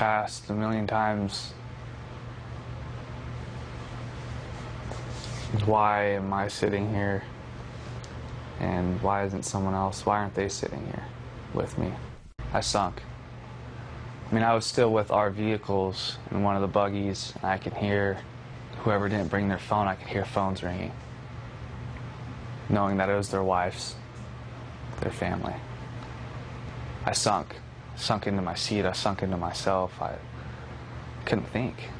asked a million times, why am I sitting here? And why isn't someone else? Why aren't they sitting here with me? I sunk. I mean, I was still with our vehicles in one of the buggies, and I could hear whoever didn't bring their phone, I could hear phones ringing, knowing that it was their wives, their family. I sunk, sunk into my seat, I sunk into myself. I couldn't think.